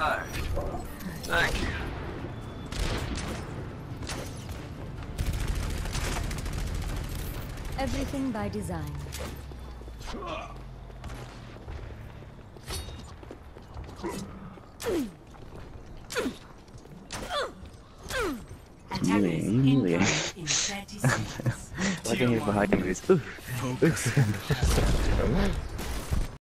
Thank you. Everything by design. Attackers Anyway, in you behind this? Oof.